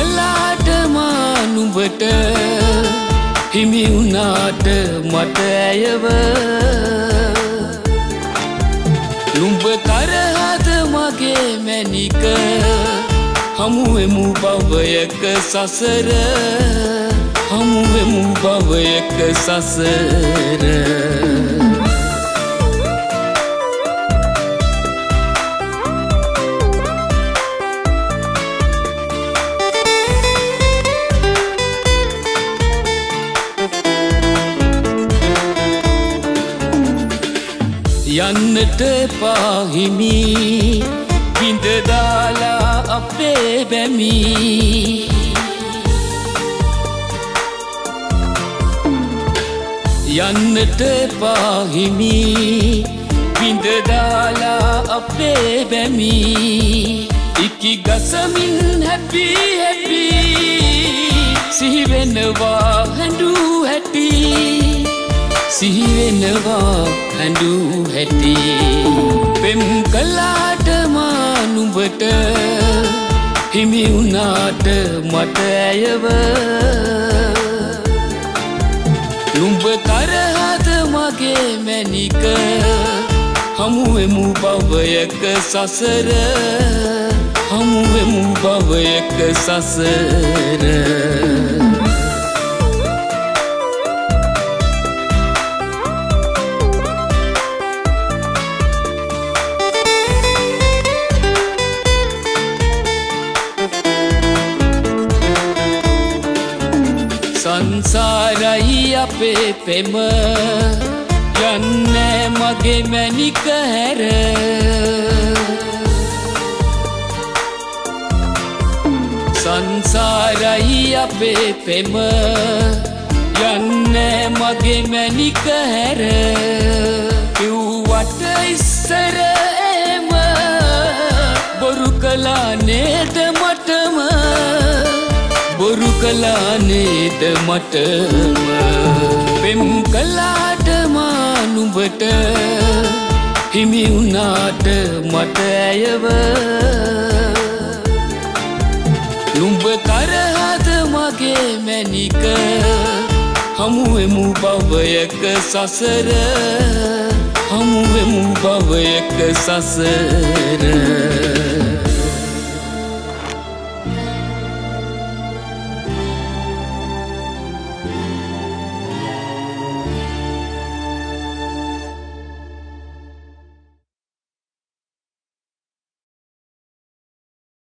මලාට මානුඹට හිමි වුණාට මට ඇයව. නුඹ කරහද මගේ මැනික හමුවෙමු බවයක සසර. හමුවෙමු බවයක සසර. යන්නට පාහිමි. පිඳදාලා අපේ බැමි. යන්නට පාහිමි. පිඳදාලා අපේ බැමි. ඉකි ගසමින් හැපි හැපි. සිහිවෙනවා හැඩූ හැටි. සිහිවෙනවා හැඩු හැටි. පෙම් කලාට මානුඹට හිමි වුණාට මට ඇයව. නුඹ තරහද මගේ මැනික හමුවෙමු බවයක සසර. හමුවෙමු බවයක සසර. සංසාරයි අපේ පෙම. යන්නේ මගේ මැනික හැර. සංසාරයි අපේ පෙම. යන්නේ මගේ මැනික හැර. කිව්වට ඉස්සර කලා නේද මටම? පෙම් කලාට මානුඹට හිමි වුණාට මට ඇයව? නුඹ තරහද මගේ මැනික හමුවෙමු බවයක සසර. හමුවෙමු බවයක සසර.